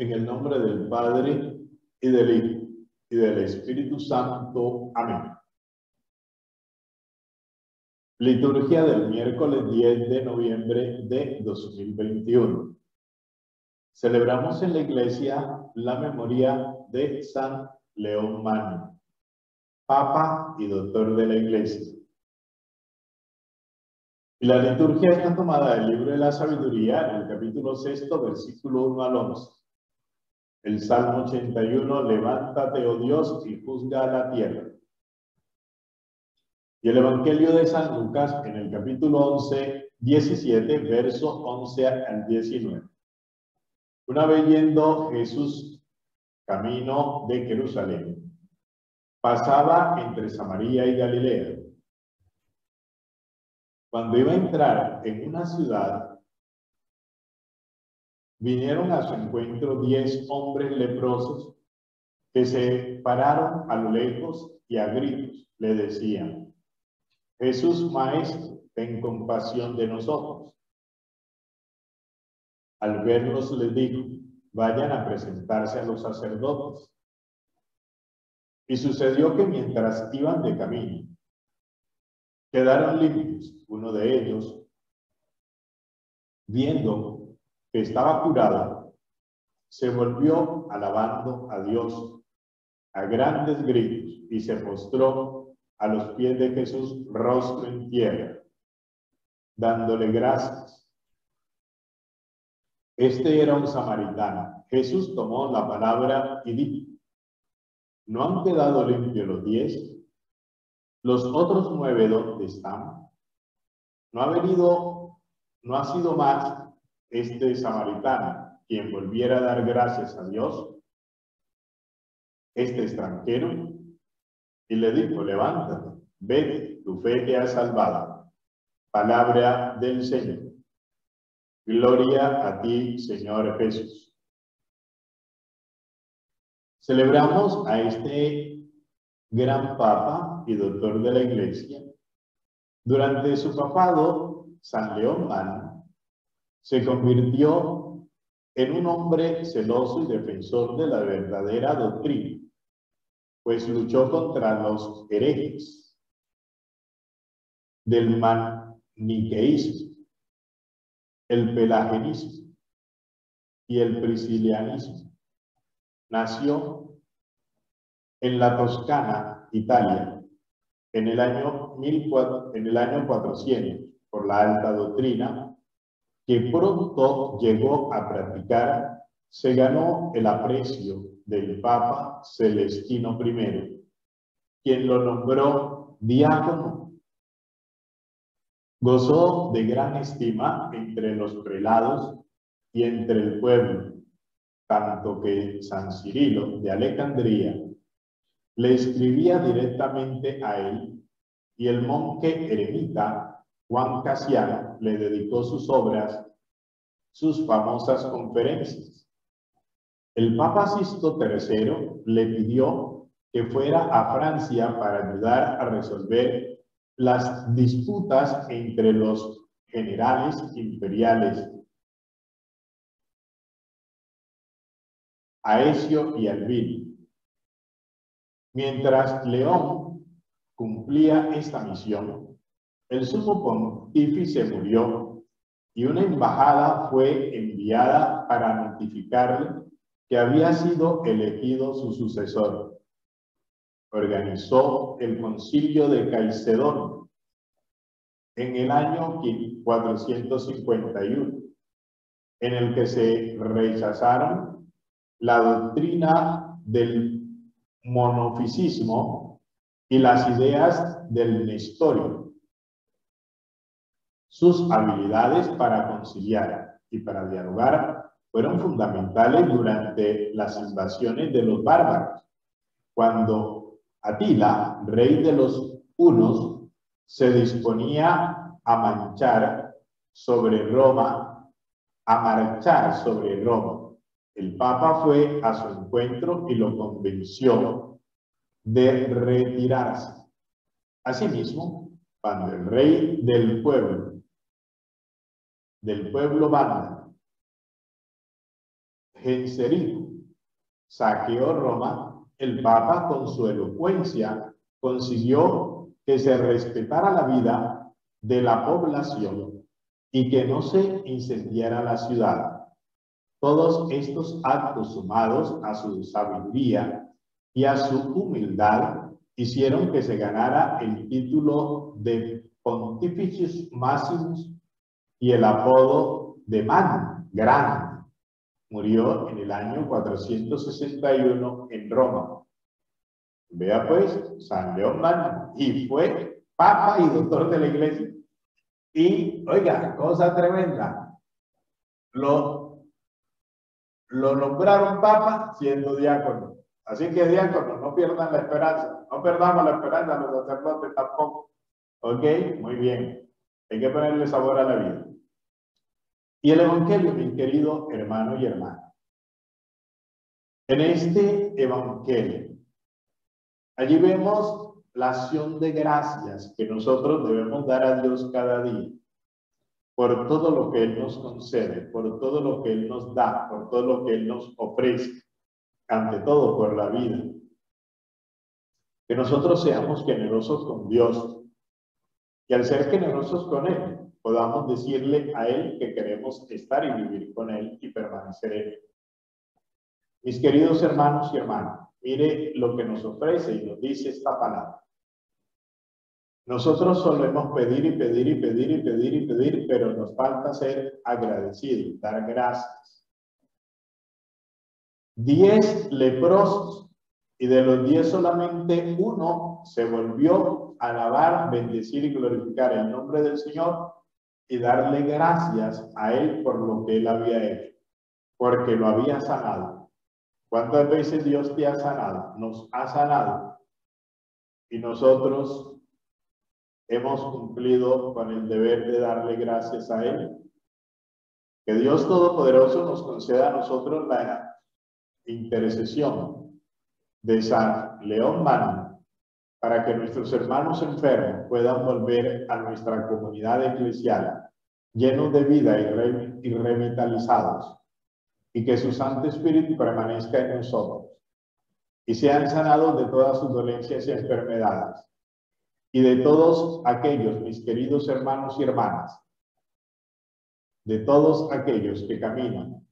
En el nombre del Padre y del Hijo y del Espíritu Santo. Amén. Liturgia del miércoles 10 de noviembre de 2021. Celebramos en la iglesia la memoria de San León Magno, Papa y Doctor de la Iglesia. Y la liturgia está tomada del libro de la sabiduría, en el capítulo sexto, versículo 1 al 11. El Salmo 81, levántate, oh Dios, y juzga a la tierra. Y el Evangelio de San Lucas, en el capítulo 11, 17, verso 11 al 19. Una vez yendo Jesús camino de Jerusalén, pasaba entre Samaria y Galilea. Cuando iba a entrar en una ciudad, vinieron a su encuentro diez hombres leprosos que se pararon a lo lejos y a gritos le decían, Jesús Maestro, ten compasión de nosotros. Al verlos les dijo, vayan a presentarse a los sacerdotes. Y sucedió que mientras iban de camino, quedaron limpios. Uno de ellos, viendo que estaba curado, se volvió alabando a Dios a grandes gritos y se postró a los pies de Jesús rostro en tierra, dándole gracias. Este era un samaritano. Jesús tomó la palabra y dijo, ¿no han quedado limpios los diez? ¿Los otros nueve dónde están? ¿No ha venido, no ha sido más este samaritano, quien volviera a dar gracias a Dios, este extranjero, y le dijo, levántate, vete, tu fe te ha salvado. Palabra del Señor. Gloria a ti, Señor Jesús. Celebramos a este gran Papa y doctor de la Iglesia. Durante su papado, San León Mano se convirtió en un hombre celoso y defensor de la verdadera doctrina, pues luchó contra los herejes del maniqueísmo, el pelagianismo y el priscilianismo. Nació en la Toscana, Italia, en el año, en el año 400, por la alta doctrina que pronto llegó a practicar, se ganó el aprecio del Papa Celestino I, quien lo nombró diácono. Gozó de gran estima entre los prelados y entre el pueblo, tanto que San Cirilo de Alejandría le escribía directamente a él y el monje eremita Juan Casiano le dedicó sus obras, sus famosas conferencias. El Papa Sisto III le pidió que fuera a Francia para ayudar a resolver las disputas entre los generales imperiales Aesio y Albino. Mientras León cumplía esta misión, el sumo pontífice murió y una embajada fue enviada para notificarle que había sido elegido su sucesor. Organizó el concilio de Calcedón en el año 451, en el que se rechazaron la doctrina del monofisismo y las ideas del Nestorio sus habilidades para conciliar y para dialogar fueron fundamentales durante las invasiones de los bárbaros, cuando Atila, rey de los hunos, se disponía a manchar sobre Roma, a marchar sobre Roma. El Papa fue a su encuentro y lo convenció de retirarse. Asimismo, cuando el rey del pueblo del pueblo banda, Genserico. Saqueó Roma, el Papa con su elocuencia consiguió que se respetara la vida de la población y que no se incendiara la ciudad. Todos estos actos sumados a su sabiduría y a su humildad hicieron que se ganara el título de Pontificis Maximus y el apodo de Man, Grande. Murió en el año 461 en Roma. Vea pues, San León Man, y fue papa y doctor de la iglesia. Y, oiga, cosa tremenda, lo, nombraron papa siendo diácono. Así que diácono, no pierdan la esperanza, no perdamos la esperanza los sacerdotes tampoco. ¿Ok? Muy bien. Hay que ponerle sabor a la vida. Y el Evangelio, mi querido hermano y hermana. En este Evangelio, allí vemos la acción de gracias que nosotros debemos dar a Dios cada día por todo lo que Él nos concede, por todo lo que Él nos da, por todo lo que Él nos ofrece, ante todo por la vida. Que nosotros seamos generosos con Dios y al ser generosos con Él, podamos decirle a Él que queremos estar y vivir con Él y permanecer en Él. Mis queridos hermanos y hermanas, mire lo que nos ofrece y nos dice esta palabra. Nosotros solemos pedir y pedir y pedir y pedir y pedir, pero nos falta ser agradecidos, dar gracias. Diez leprosos y de los diez solamente uno se volvió a alabar, bendecir y glorificar el nombre del Señor y darle gracias a Él por lo que Él había hecho, porque lo había sanado. ¿Cuántas veces Dios te ha sanado? Nos ha sanado. Y nosotros hemos cumplido con el deber de darle gracias a Él. Que Dios Todopoderoso nos conceda a nosotros la intercesión de San León Mano para que nuestros hermanos enfermos puedan volver a nuestra comunidad eclesial llenos de vida y, revitalizados, y que su Santo Espíritu permanezca en nosotros, y sean sanados de todas sus dolencias y enfermedades, y de todos aquellos, mis queridos hermanos y hermanas, de todos aquellos que caminan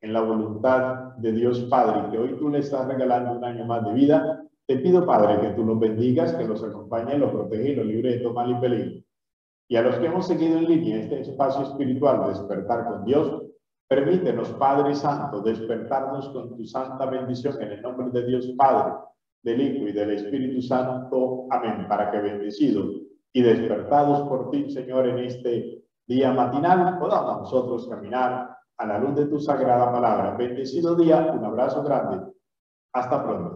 en la voluntad de Dios Padre, que hoy tú le estás regalando un año más de vida, te pido, Padre, que tú los bendigas, que los acompañe, los protege y los libre de todo mal y peligro. Y a los que hemos seguido en línea este espacio espiritual de despertar con Dios, permítenos, Padre Santo, despertarnos con tu santa bendición en el nombre de Dios Padre, del Hijo y del Espíritu Santo. Amén. Para que bendecidos y despertados por ti, Señor, en este día matinal, podamos nosotros caminar a la luz de tu sagrada palabra. Bendecido día, un abrazo grande. Hasta pronto.